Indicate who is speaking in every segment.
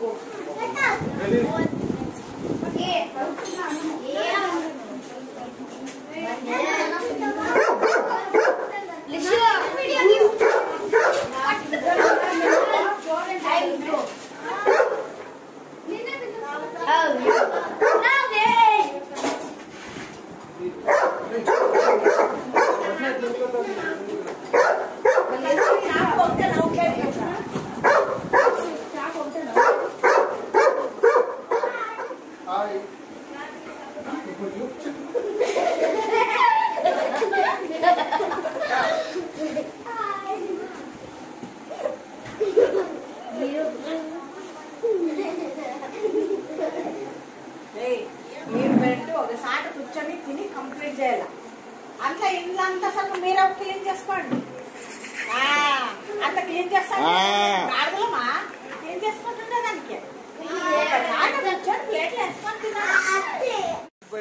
Speaker 1: 我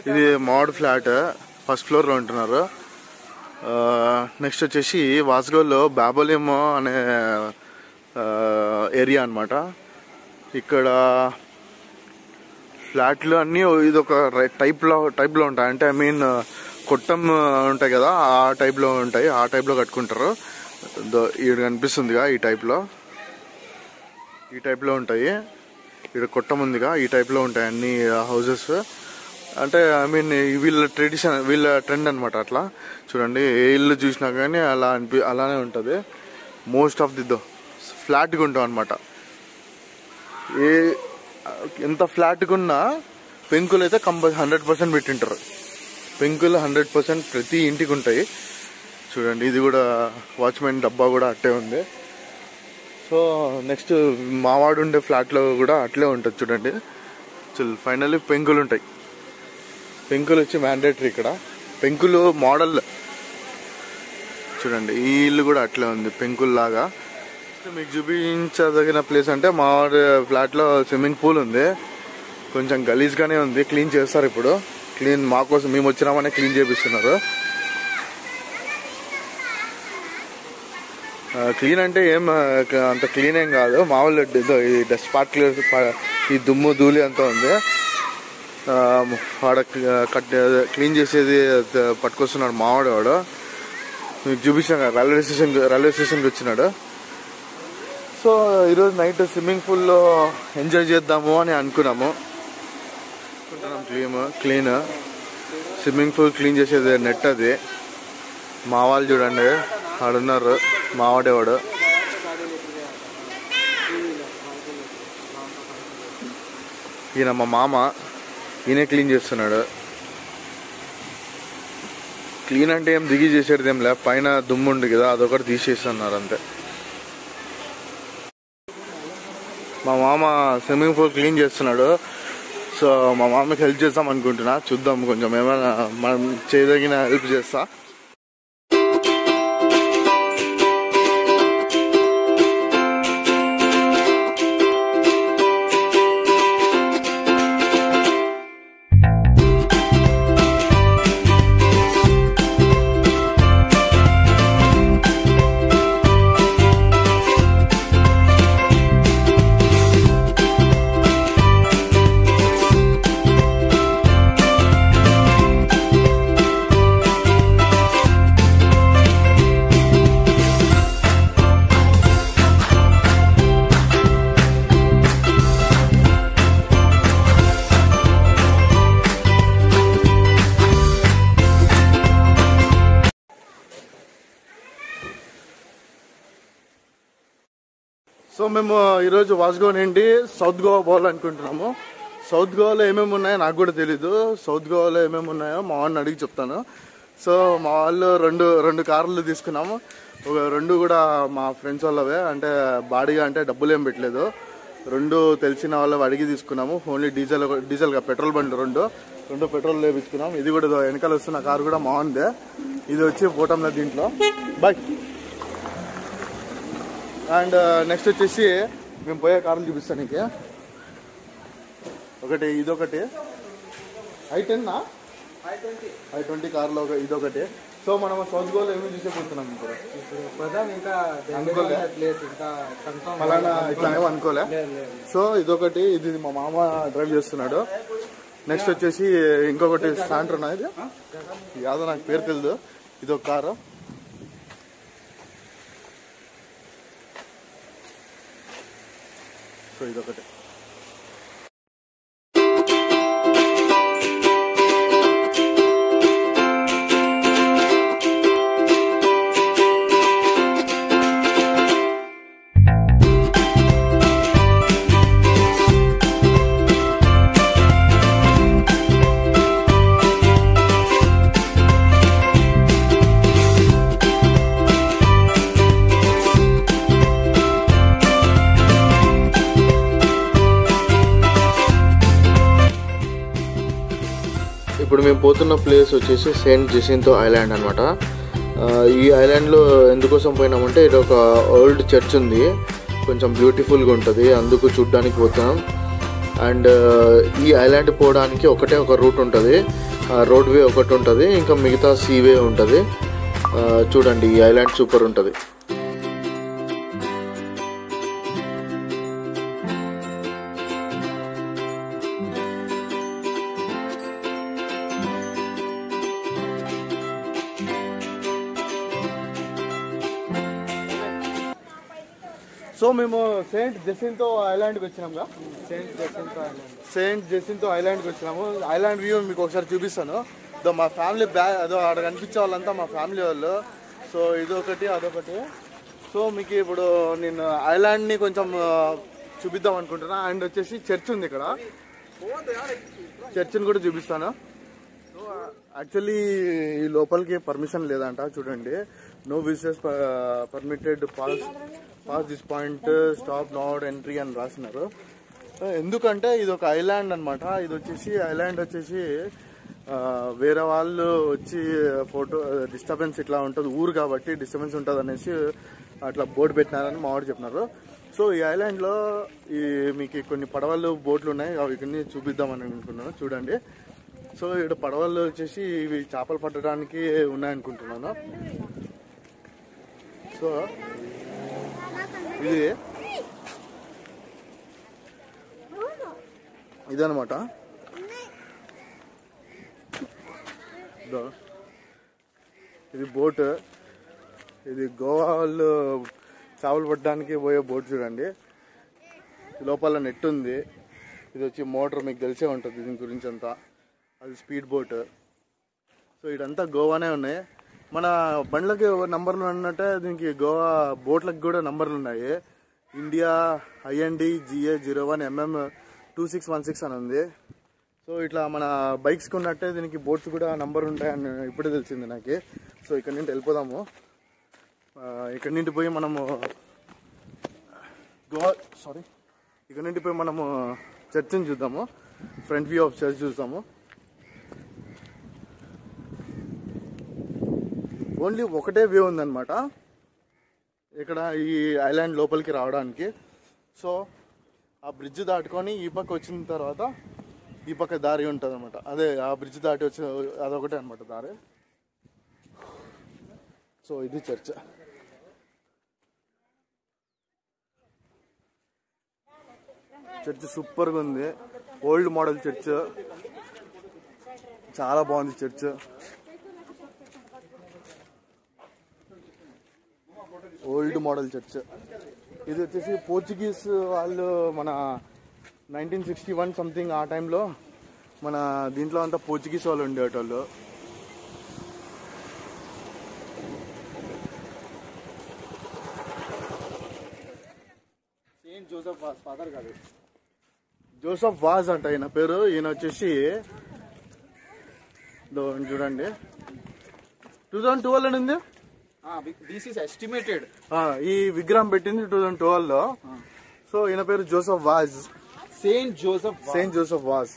Speaker 2: ఇది mode flat first ఫ్లోర్లో ఉంటున్నారు. నెక్స్ట్ వచ్చేసి వాసుగోల్లో బాబోలేమ్ అనే ఏరియా అన్నమాట. ఇక్కడ ఫ్లాట్లు అన్నీ ఇది ఒక టైప్లో టైప్లో ఉంటాయి. అంటే ఐ మీన్ కొట్టం ఉంటాయి కదా ఆ టైప్లో ఉంటాయి. ఆ టైప్లో కట్టుకుంటారు. ఇక్కడ కనిపిస్తుందిగా ఈ టైప్లో ఈ టైప్లో ఉంటాయి. ఇక్కడ కొట్టం ఉందిగా ఈ టైప్లో ఉంటాయి అన్ని హౌసెస్. అంటే ఐ మీన్ వీళ్ళ ట్రెడిషన్ వీళ్ళ ట్రెండ్ అనమాట అట్లా. చూడండి ఏ ఇల్లు చూసినా కానీ అలా అనిపి అలానే ఉంటుంది. మోస్ట్ ఆఫ్ ది దో ఫ్లాట్గా ఉంటాం అనమాట ఏ ఎంత ఫ్లాట్గా ఉన్నా పెంకులు అయితే కంపల్ హండ్రెడ్ పర్సెంట్ పెట్టింటారు. పెంకులు హండ్రెడ్ పర్సెంట్ ప్రతి ఇంటికి ఉంటాయి. చూడండి ఇది కూడా వాచ్మెన్ డబ్బా కూడా అట్టే ఉంది. సో నెక్స్ట్ మావాడు ఉండే ఫ్లాట్లో కూడా అట్లే ఉంటుంది చూడండి. చల్ ఫైనల్లీ పెంకులు ఉంటాయి. పెంకులు వచ్చి మ్యాండేటరీ ఇక్కడ. పెంకులు మోడల్ చూడండి ఈ ఇల్లు కూడా అట్లే ఉంది పెంకుల్లాగా. మీకు చూపించదగిన ప్లేస్ అంటే మా ఫ్లాట్లో స్విమ్మింగ్ పూల్ ఉంది. కొంచెం గలీజ్గానే ఉంది క్లీన్ చేస్తారు ఇప్పుడు. క్లీన్ మా కోసం మేము వచ్చినామనే క్లీన్ చేపిస్తున్నారు. క్లీన్ అంటే ఏం అంత క్లీన్ ఏం కాదు. మామూలు ఈ డస్ట్ పార్ట్ క్లియర్ ఈ దుమ్ము ధూళి అంతా ఉంది. వాడ కట్ క్లీన్ చేసేది పట్టుకొస్తున్నాడు మావాడు వాడు మీకు చూపించాను రైల్వే స్టేషన్ రైల్వే స్టేషన్కి వచ్చినాడు. సో ఈరోజు నైట్ స్విమ్మింగ్ పూల్లో ఎంజాయ్ చేద్దాము అని అనుకున్నాము. అనుకుంటున్నాం clean clean swimming pool clean చేసేది నెట్ అది. మా వాళ్ళు చూడండి ఆడున్నారు. మావాడేవాడు ఈయన మా మామ. ఈయనే క్లీన్ చేస్తున్నాడు. క్లీన్ అంటే ఏం దిగి చేసేది ఏం లే పైన దుమ్ము ఉంది కదా అదొకటి తీసేస్తున్నారు అంతే. మా మామ స్విమ్మింగ్ పూల్ క్లీన్ చేస్తున్నాడు. సో మా మామకి హెల్ప్ చేద్దాం అనుకుంటున్నా చూద్దాం కొంచెం ఏమైనా మనం చేయదగిన హెల్ప్ చేస్తా. సో మేము ఈరోజు వాస్గో నుండి సౌత్ గోవా పోవాలనుకుంటున్నాము సౌత్ గోవాలో ఏమేమి ఉన్నాయో నాకు కూడా తెలీదు. సౌత్ గోవాలో ఏమేమి ఉన్నాయో మా వాడిని అడిగి చెప్తాను. సో మా వాళ్ళు రెండు రెండు కార్లు తీసుకున్నాము. ఒక రెండు కూడా మా ఫ్రెండ్స్ వాళ్ళవే. అంటే బాడీగా అంటే డబ్బులు ఏం పెట్టలేదు. రెండు తెలిసిన వాళ్ళవి అడిగి తీసుకున్నాము. ఓన్లీ డీజిల్ డీజిల్గా పెట్రోల్ బండి రెండు. రెండు పెట్రోల్ వేపించుకున్నాం ఇది కూడా వెనకాల వస్తున్న కారు కూడా బాగుంది ఇది వచ్చి పోటంలో దీంట్లో. బాయ్. అండ్ నెక్స్ట్ వచ్చేసి మేము పోయే కార్లు చూపిస్తాను నీకు. ఒకటి ఇదొకటి. ఐ టెన్నా ఐ ట్వంటీ కార్లో ఒక ఇదొకటి. సో మనం సౌత్ గోవాలో ఏమి చూసేపోతున్నాం ఇప్పుడు? ఫలానా ఇట్లా ఏమో అనుకోలే. సో ఇదొకటి ఇది మా మామ డ్రైవ్ చేస్తున్నాడు. నెక్స్ట్ వచ్చేసి ఇంకొకటి సాంట్రోనా ఇది? యాదో నాకు పేరు తెలియదు ఇది ఒక కారు సో ఇదొకటి ఇప్పుడు మేము పోతున్న ప్లేస్ వచ్చేసి సెయింట్ జెసింతో ఐలాండ్ అనమాట ఈ ఐలాండ్లో ఎందుకోసం పోయినామంటే ఇది ఒక ఓల్డ్ చర్చ్ ఉంది. కొంచెం బ్యూటిఫుల్గా ఉంటుంది అందుకు చూడ్డానికి పోతున్నాం అండ్ ఈ ఐలాండ్ పోవడానికి ఒకటే ఒక రూట్ ఉంటుంది. రోడ్ వే ఒకటి ఉంటుంది ఇంకా మిగతా సీవే ఉంటుంది. చూడండి ఈ ఐలాండ్ సూపర్ ఉంటుంది. సో మేము సెయింట్ జెసింతో ఐలాండ్కి వచ్చినాంగా
Speaker 3: Saint Jacinto Island.
Speaker 2: Saint Jacinto ఐలాండ్కి వచ్చినాము. ఐలాండ్ వ్యూ మీకు ఒకసారి చూపిస్తాను. అదో మా ఫ్యామిలీ బ్యా అదో అక్కడ కనిపించే వాళ్ళంతా మా ఫ్యామిలీ వాళ్ళు. సో ఇదొకటి అదొకటి. సో మీకు ఇప్పుడు నేను ఐలాండ్ని కొంచెం చూపిద్దాం అనుకుంటున్నా. అండ్ వచ్చేసి చర్చ్ ఉంది ఇక్కడ. చర్చ్ని కూడా చూపిస్తాను. యాక్చువల్లీ ఈ లోపలికి పర్మిషన్ లేదంట చూడండి. No visitors permitted pass pass this point stop not entry అని రాసినారు. ఎందుకంటే ఇది ఒక ఐలాండ్ అన్నమాట. ఇది వచ్చేసి ఐలాండ్ వచ్చేసి వేరే వాళ్ళు వచ్చి ఫోటో డిస్టర్బెన్స్ ఇట్లా ఉంటుంది ఊరు కాబట్టి డిస్టర్బెన్స్ ఉంటుంది అనేసి అట్లా బోర్డు పెట్టినారని మా వాడు చెప్పినారు. సో ఈ ఐలాండ్లో ఈ మీకు కొన్ని పడవలు బోట్లు ఉన్నాయి అవి కొన్ని చూపిద్దామని అనుకుంటున్నాను చూడండి. సో ఇక్కడ పడవలు వచ్చేసి ఇవి చేపలు పట్టడానికి ఉన్నాయనుకుంటున్నాను. సో ఇది ఇదనమాట ఇది బోట్. ఇది గోవా వాళ్ళు చేపలు పట్టడానికి పోయే బోట్ చూడండి. లోపల నెట్ ఉంది. ఇది వచ్చి మోటార్ మీకు తెలిసే ఉంటుంది దీని గురించి అంతా. అది స్పీడ్ బోట్. సో ఇదంతా గోవానే ఉన్నాయి. మన బండ్లకి నంబర్లు అన్నట్టే దీనికి గోవా బోట్లకు కూడా నంబర్లు ఉన్నాయి. India IND GA zero one MM two six one six అని ఉంది. సో ఇట్లా మన బైక్స్కి ఉన్నట్టే దీనికి బోట్స్ కూడా నంబర్ ఉంటాయని ఇప్పుడే తెలిసింది నాకు. సో ఇక్కడ నుండి వెళ్ళిపోదాము. ఇక్కడ నుండి పోయి మనము గోవా సారీ ఇక్కడ నుండి పోయి మనము చర్చిని చూద్దాము. ఫ్రంట్ వ్యూ ఆఫ్ చర్చ్ చూద్దాము. ఓన్లీ ఒకటే వ్యూ ఉందన్నమాట. ఇక్కడ ఈ ఐలాండ్ లోపలికి రావడానికి. సో ఆ బ్రిడ్జ్ దాటుకొని ఈ పక్క వచ్చిన తర్వాత ఈ పక్క దారి ఉంటుంది అనమాట అదే ఆ బ్రిడ్జ్ దాటి వచ్చిన అదొకటే అనమాట దారి. సో ఇది చర్చ్. చర్చ్ సూపర్గా ఉంది. Old model church. చాలా బాగుంది చర్చ్. Old model church. ఇది వచ్చేసి పోర్చుగీస్ వాళ్ళు మన నైన్టీన్ సిక్స్టీ వన్ సంథింగ్ ఆ టైంలో మన దీంట్లో అంతా పోర్చుగీస్ వాళ్ళు ఉండేటోళ్ళు.
Speaker 3: సెయింట్ జోసెఫ్ ఫాదర్ కాదు
Speaker 2: జోసఫ్ వాజ్ అంట ఈయన పేరు. ఈయన వచ్చేసి చూడండి. టూ థౌజండ్ ట్వెల్వ్ అని ఉంది
Speaker 3: దిస్ ఈస్ ఎస్టిమేటెడ్
Speaker 2: ఈ విగ్రహం పెట్టింది టూ థౌజండ్ ట్వెల్వ్లో సో ఈయన పేరు Joseph Vaz.
Speaker 3: Saint Joseph
Speaker 2: Saint Joseph Vaz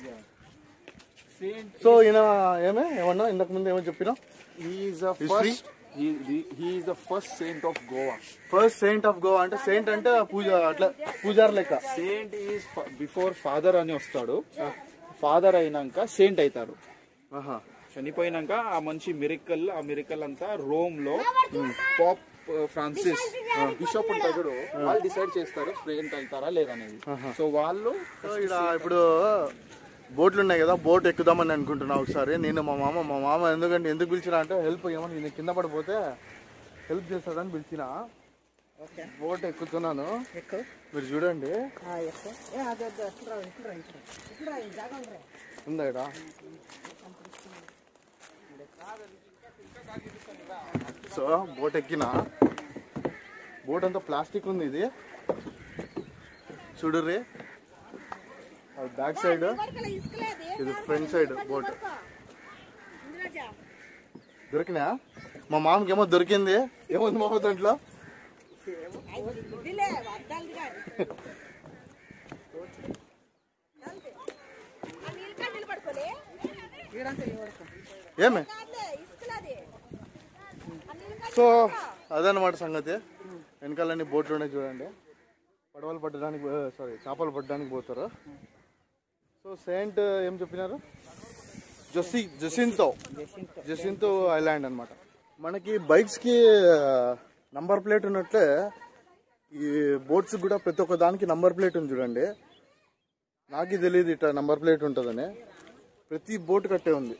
Speaker 3: Saint
Speaker 2: so ఈయన ఏమే? ఏమన్నా? ఇంతకు ముందు ఏమో చెప్పినా? History?
Speaker 3: First the first saint of Goa
Speaker 2: first saint of Goa అంటే సెయింట్ అంటే పూజ అట్లా పూజార్ లెక్క.
Speaker 3: సెయింట్ ఈజ్ బిఫోర్ ఫాదర్ అని వస్తాడు. ఫాదర్ అయినాక సెయింట్ అవుతారు.
Speaker 2: ఆహా.
Speaker 3: చనిపోయినాక ఆ మనిషి మిరికల్ ఆ మిరికల్ అంతా రోమ్లో పాప్ ఫ్రాన్సిస్ బిషప్ ఉంటారు చూడు. వాళ్ళు డిసైడ్ చేస్తారు స్పెయిన్ వెళ్తారా లేదనేది. సో వాళ్ళు
Speaker 2: ఇక్కడ ఇప్పుడు బోట్లు ఉన్నాయి కదా బోట్ ఎక్కుదామని అనుకుంటున్నా ఒకసారి. నేను మా మామ మా మామ ఎందుకంటే ఎందుకు పిలిచినా అంటే హెల్ప్ ఏమో నేను కింద పడిపోతే హెల్ప్ చేస్తాడని పిలిచిన. బోట్ ఎక్కుతున్నాను. మీరు చూడండి.
Speaker 1: ఎక్కువ ఏ అదే అదే ఇక్కడ రా, ఇక్కడ రా, ఇక్కడ రా. ఇక్కడ రా, ఈ జాగా ఉందిరా.
Speaker 2: ఉందా ఇక్కడ సో బోట్ ఎక్కిన. బోట్ అంతా ప్లాస్టిక్ ఉంది ఇది. చూడుర్రి. Back side.
Speaker 1: వరకలా ఇసుకలేదు.
Speaker 2: ఇది ఫ్రంట్ సైడ్ బోట్. దొరికినా? మా మామకి ఏమో దొరికింది. ఏముంది మామ దాంట్లో?
Speaker 1: ఐదు గుడ్డిలే, అద్దాలది కాదు. అంతే. ఆ నీళ్ళకాడ నిలబడుకోలే?
Speaker 2: ఏమే
Speaker 1: కాదులే, ఇసుకలది. ఆ నీళ్ళకాడ
Speaker 2: సో అదనమాట సంగతి. వెనకాలన్నీ బోట్లు ఉన్నాయి చూడండి. పడవలు పట్టడానికి సారీ చేపలు పట్టడానికి పోతారు. సో సెయింట్ ఏం చెప్పినారు? జొసి జొసింతో. జొసింతో ఐలాండ్ అనమాట మనకి బైక్స్కి నంబర్ ప్లేట్ ఉన్నట్లే ఈ బోట్స్ కూడా ప్రతి ఒక్క దానికి నంబర్ ప్లేట్ ఉంది చూడండి. నాకు తెలియదు ఇట్లా నంబర్ ప్లేట్ ఉంటుందని. ప్రతి బోట్ కట్టే ఉంది.